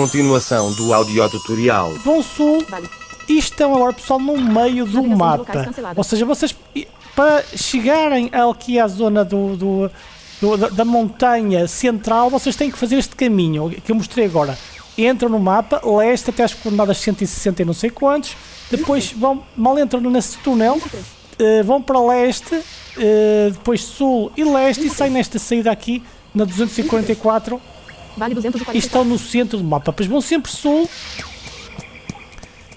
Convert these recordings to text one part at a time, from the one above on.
Continuação do audiotutorial. Vão sul Vale. e estão agora, pessoal, no meio do mapa. Ou seja, vocês, para chegarem aqui à zona do, do- do- da- da montanha central, vocês têm que fazer este caminho que eu mostrei agora. Entram no mapa, leste até as coordenadas 160 e não sei quantos, depois vão, mal entram nesse túnel, eh, vão para leste, eh, depois sul e leste e saem nesta saída aqui, na 244, Vale e 240. estão no centro do mapa. Depois vão sempre sul.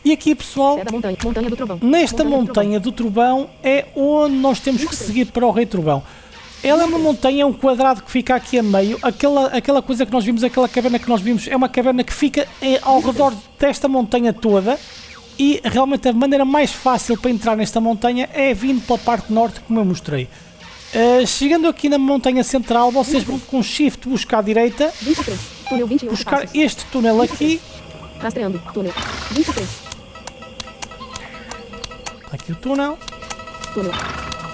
E aqui, pessoal, montanha. Montanha do trovão. nesta do Trovão. montanha do trovão é onde nós temos que seguir para o Rei Trovão. Ela é uma montanha, é um quadrado que fica aqui a meio. Aquela, aquela coisa que nós vimos, aquela caverna que nós vimos, é uma caverna que fica eh, ao redor desta montanha toda. E realmente a maneira mais fácil para entrar nesta montanha é vindo pela parte norte, como eu mostrei. Eh, chegando aqui na montanha central, vocês vão com shift buscar à direita, 23. Túnel 21 buscar passos. este túnel aqui. Rastreando. Túnel. 23. Aqui o túnel. Túnel.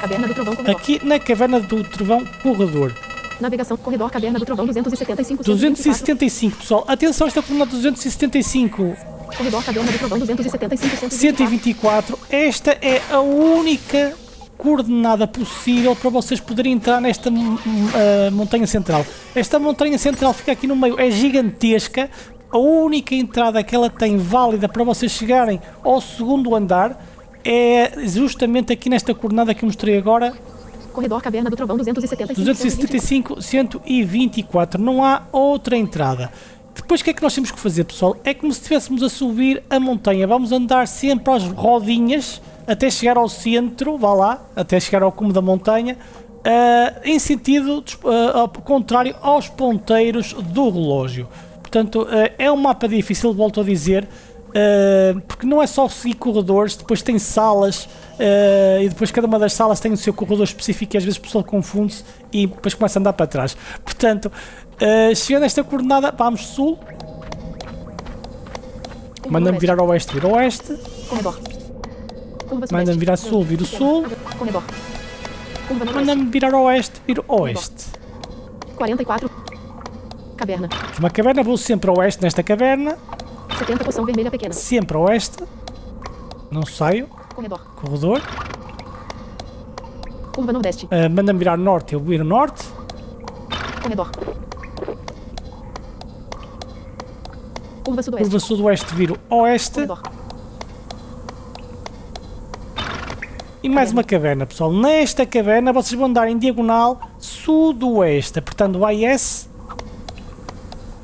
Caverna do trovão corredor. Aqui na caverna do trovão corredor. Navegação. Corredor. Caverna do trovão 275. 275, pessoal. Atenção, esta coluna 275, Corredor. Caverna do trovão 275. 124. Esta é a única coordenada possível para vocês poderem entrar nesta ah, montanha central. Esta montanha central fica aqui no meio, é gigantesca. A única entrada que ela tem válida para vocês chegarem ao segundo andar é justamente aqui nesta coordenada que eu mostrei agora, Corredor. Caverna do trovão 275. 275, 124. Não há outra entrada. Depois o que é que nós temos que fazer, pessoal? É como se estivéssemos a subir a montanha. Vamos andar sempre às rodinhas até chegar ao centro, vá lá, até chegar ao cume da montanha, ah, em sentido ao contrário aos ponteiros do relógio. Portanto, ah, é um mapa difícil, volto a dizer, porque não é só seguir corredores, depois tem salas e depois cada uma das salas tem o seu corredor específico e às vezes o pessoal confunde-se e depois começa a andar para trás. Portanto, chegando a esta coordenada, vamos sul, manda-me virar ao oeste, vira ao oeste, manda-me virar sul, vira o sul, manda-me virar oeste, vira ao oeste. 44. Caverna. Uma caverna, vou sempre ao oeste nesta caverna, 70 poção vermelha pequena. sempre ao oeste, não saio, Corredor. corredor, Curva nordeste. ah, manda-me virar norte, eu viro norte, Corredor. Curva sudoeste. curva sudoeste, viro oeste, Corredor. E mais uma caverna, pessoal. Nesta caverna vocês vão andar em diagonal sudoeste, apertando o AS.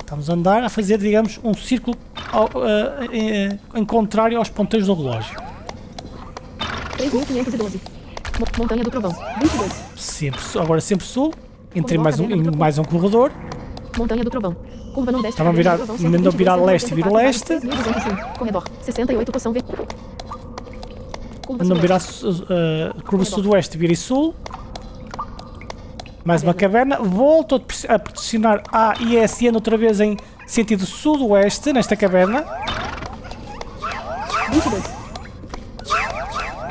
Estamos a andar a fazer, digamos, um círculo ao- ah, eh, em contrário aos ponteiros do relógio. 3512. Mo- Montanha do trovão. 22. Sempre, agora sempre sul, entre Corredor, mais um, em mais um corredor. Montanha do trovão. Curva nordeste. Estava a virar- mandou 122, virar leste, vira 184, leste. 3201. Corredor. 68 poção vermelha. Sudoeste. virar ah, curva sudoeste, vira sul. Mais uma caverna. Volto a pres- a pressionar A e S e ando outra vez em sentido sudoeste, nesta caverna. 22.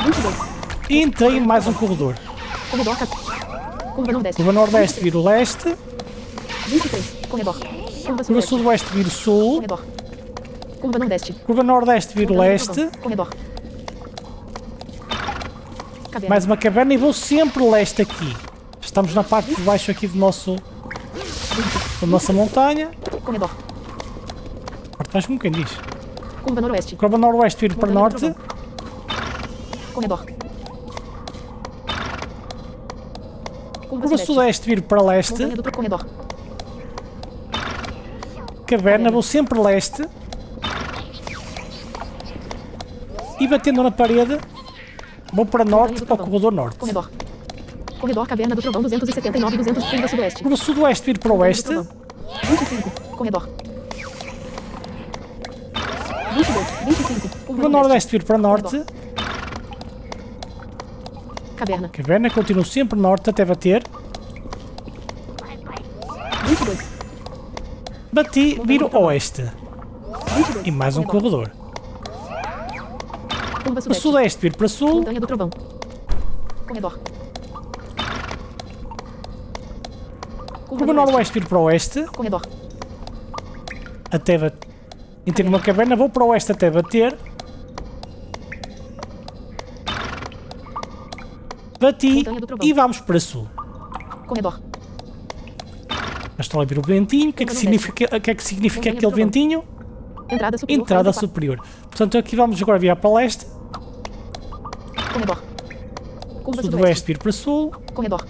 22. E entrei em mais um corredor. Corredor. Curva nordeste. Curva nordeste, vira o leste. 23. Corredor. Curva sudoeste, vira o sul. Corredor. Curva nordeste. Curva nordeste, vira do leste. Corredor. Caverna. Mais uma caverna e vou sempre leste aqui. Estamos na parte de baixo aqui do nosso, da nossa montanha. Corredor. Parte baixo como quem diz. Curva noroeste. Curva noroeste, vira para norte. Corredor. Curva sudeste. vira para leste. Corredor. Caverna, vou sempre leste. E batendo na parede, vou para norte, para o corredor norte. Corredor. Corredor Caverna do Trovão 279 200 curva sudoeste. Curva sudoeste, vira para o oeste. Trovão. 25. Corredor. 22. 25. Curva nordeste, vira para norte. Caverna. Caverna, continuo sempre norte até bater. 22. Bati, viro oeste. 22. E mais um corredor. Curva Para sudeste. sudeste, viro para sul. Montanha do Trovão. Corredor. Curva noroeste, viro para oeste. Corredor. Até ba- Entrei numa caverna, vou para o oeste até bater. Bati e vamos para sul. Corredor. Mas estou a ver o ventinho. O que é que significa, o que é que significa aquele ventinho? Entrada superior. Entrada 44. superior. Portanto, aqui vamos agora virar para leste, Corredor. Curva sudoeste. vir para sul, Corredor.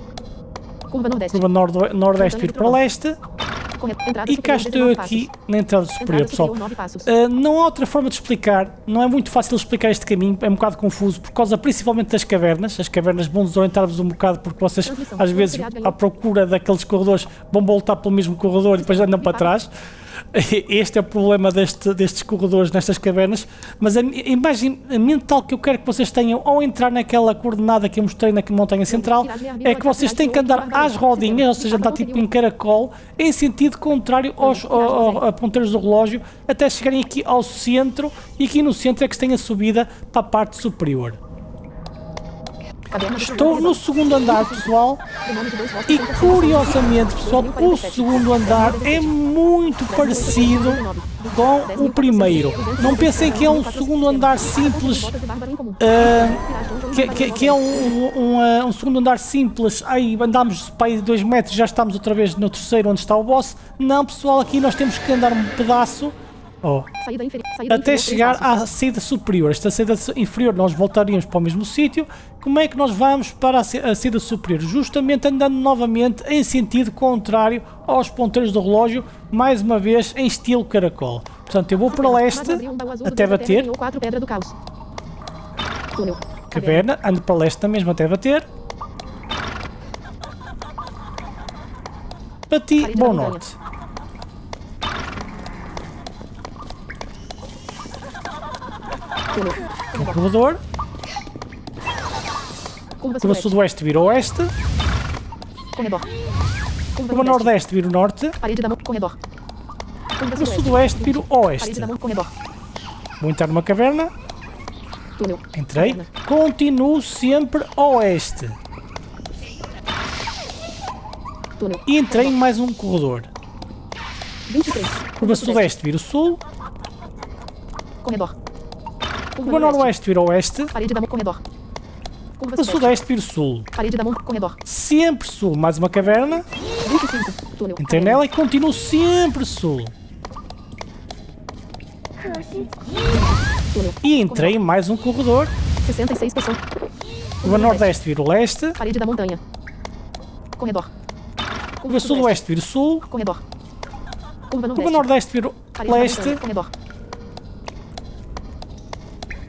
Curva nordeste. curva nord nordeste vir para leste e cá estou 19 aqui na entrada superior, pessoal. superior, 9 passos. Uh, não há outra forma de explicar, não é muito fácil explicar este caminho, é um bocado confuso, por causa principalmente das cavernas. As cavernas vão desorientar-vos um bocado, porque vocês, às vezes, à procura daqueles corredores, vão voltar pelo mesmo corredor e depois andam para trás. Este é o problema deste- destes corredores, nestas cavernas. Mas a, imagem mental que eu quero que vocês tenham ao entrar naquela coordenada que eu mostrei na montanha central é que vocês têm que andar às rodinhas, ou seja, andar tipo em caracol, em sentido contrário aos ao- ao- ponteiros do relógio, até chegarem aqui ao centro. E aqui no centro é que se tem a subida para a parte superior. Estou no segundo andar, pessoal. Dois E curiosamente, pessoal, o segundo andar é muito parecido com o primeiro. Não pensem que é um segundo andar simples, ah, que, que- que é um, um, ah, um segundo andar simples. Aí andamos para aí 2 metros, já estamos outra vez no terceiro onde está o boss. Não, pessoal, aqui nós temos que andar um pedaço. Oh, inferi- saída até chegar à saída superior. Esta saída inferior nós voltaríamos para o mesmo sítio. Como é que nós vamos para a sa- a saída superior? Justamente andando novamente em sentido contrário aos ponteiros do relógio, mais uma vez em estilo caracol. Portanto, eu vou para leste até bater, caverna, ando para leste mesma até bater. Bati, bom norte. Túnel. Corredor, Curva sudoeste. sudoeste vira oeste, Corredor. curva nordeste vira norte, Parede da mão. Corredor. Curva curva sudoeste vira oeste. Parede da mão. Corredor. Vou entrar numa caverna, Túnel. entrei, continuo sempre oeste Túnel. e entrei em mais um corredor. 23. Curva sudeste vira sul, Corredor. Curva noroeste vira oeste, Parede da mão. Corredor. Curva sudeste. vira sul. Parede da mão. Corredor. Sempre sul, mais uma caverna, 25. Túnel. entrei nela e continuo sempre sul. Túnel. E entrei em mais um corredor, 66. Poção. curva nordeste vira leste, Parede da montanha. Corredor. curva sudoeste vira sul, Corredor. Curva nordeste. da leste. Corredor.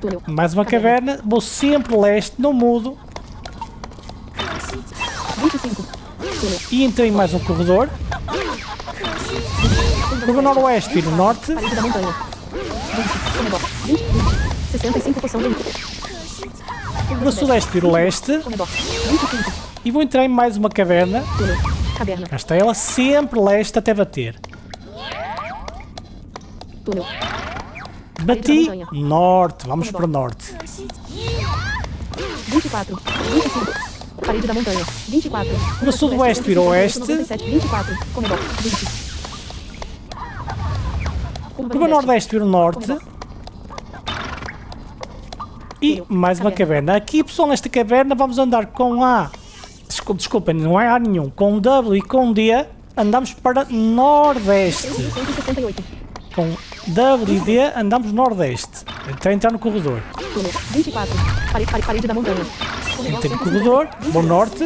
Túnel. mais uma caverna, vou sempre leste, não mudo, 25. Túnel. e entrei em mais um corredor, noroeste norte, da montanha. 20. Corredor. 20. 20. 65. Poção de curva sudeste vira leste, Corredor. 25. e vou entrar em mais uma caverna. Caverna. cá está ela, sempre leste até bater. Túnel. Bati, norte, vamos para norte. 24. 25. Parede da montanha. 24. Curva sudoeste vira oeste, 97. 24. Corredor. 20. curva nordeste vira norte, e mais uma caverna. Aqui, pessoal, nesta caverna vamos andar com A, desculpa, desculpem, não é A nenhum, com W e com D, andamos para nordeste. 168. Com W e D andamos nordeste, até entrar no corredor. Túnel. 24. Parede, parede, parede da montanha. Entrei no corredor, vou norte,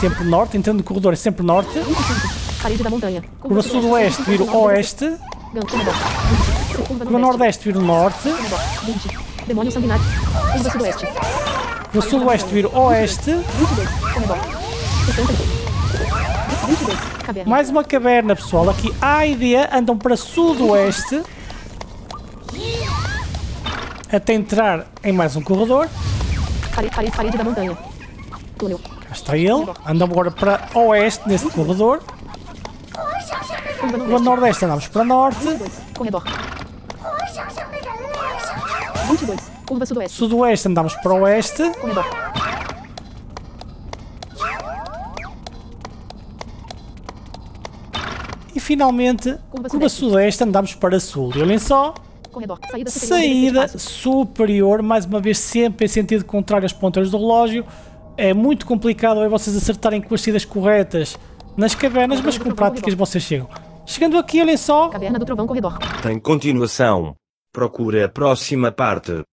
sempre norte, entrando no corredor é sempre norte. 25. Parede da montanha. Curva sudoeste vira oeste, Gan- Corredor. 20. Curva nordeste vira norte, Corredor. 20. Demônio sanguinário. Curva sudoeste. curva sudoeste vira oeste, 22. Corredor. 60. 22. Caverna. mais uma caverna, pessoal. Aqui A e D andam para sudoeste, até entrar em mais um corredor. Parede, parede, parede da montanha. Túnel. Cá está ele. Andamos agora para oeste neste corredor. Curva nordeste. nordeste andamos para norte. 22. Corredor. 22. Curva sudoeste. Sudoeste andamos para oeste. Corredor. E finalmente, Curva curva sudeste. sudeste, andamos para sul. E olhem só, Corredor. Saída superior. 16 saída superior, mais uma vez sempre em sentido contrário aos ponteiros do relógio. É muito complicado é vocês acertarem com as saídas corretas nas cavernas, mas com práticas vocês chegam. Chegando aqui, olhem só, Caverna do Trovão Corredor. Tem continuação. Procura a próxima parte.